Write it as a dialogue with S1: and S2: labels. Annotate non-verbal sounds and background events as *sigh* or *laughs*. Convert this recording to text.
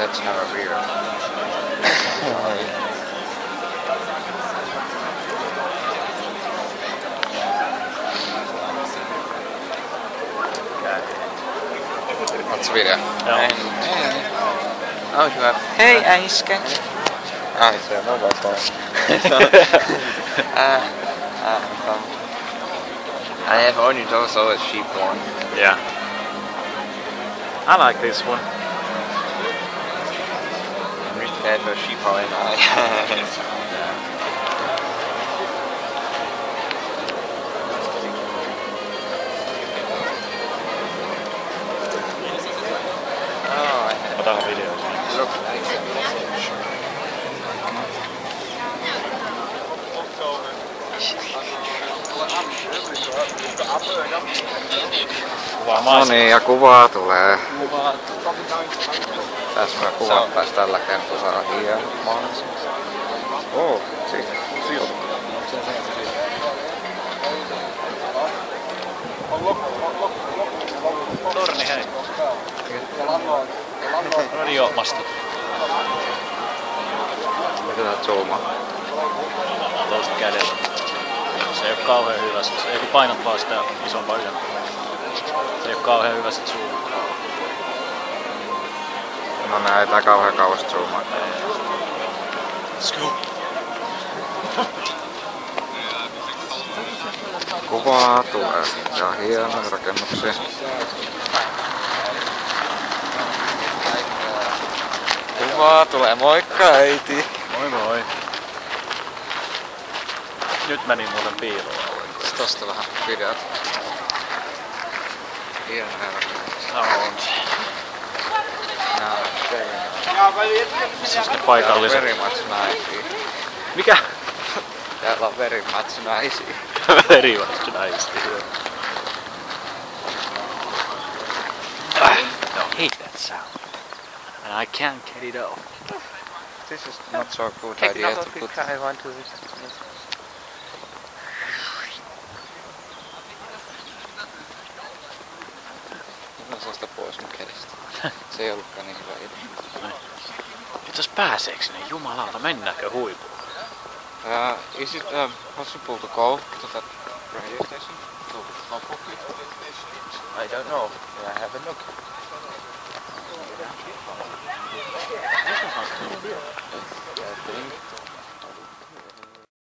S1: that's not a beer. Otvira. En,
S2: oh,
S1: du har... Hej, Aiska! Ah, så jag var bara på... Ah, ah, fan. I have only told so a cheap one.
S2: Yeah. I like this one.
S1: Yeah, but she probably not. *laughs* oh, da haben wir Tässä me kuvattais tällä kertaa hieno mahdollisuus. Oh, siitä. Sijoittaa.
S2: Torni hei. Radiomastot.
S1: Mitä zoomaa?
S2: Toista kädellä. Se ei oo kauhean hyvä. Se ei kun painat vaan sitä isompaa ylä. Se ei oo kauhean hyvä sit suu.
S1: No nää ei tää kauhean kauas zoomaa.
S2: Let's go.
S1: Kuvaa tulee. Ja hieno rakennuksia. Kuvaa tulee. Moikka äiti.
S2: Moi moi. Nyt meni muuten piiloon.
S1: Sitten tosta vähän videot. Hienoja rakennuksia.
S2: No on.
S1: Nää on very,
S2: Se on sitten
S1: täällä on
S2: paikalliset.
S1: very much naisia.
S2: Mikä?
S1: Täällä on very much naisia.
S2: Very much nice. I hate that sound. And I can't get it off.
S1: This is not so good idea to put
S3: I want to
S1: Sitä pois mun kädestä. *laughs* Se ei ollutkaan niin hyvä idea.
S2: Itse pääseekö sinne? Jumalauta, mennäänkö huipulle?
S1: Uh, is it um, possible to go to that radio station? To?
S3: I don't know. I have a look.
S1: I think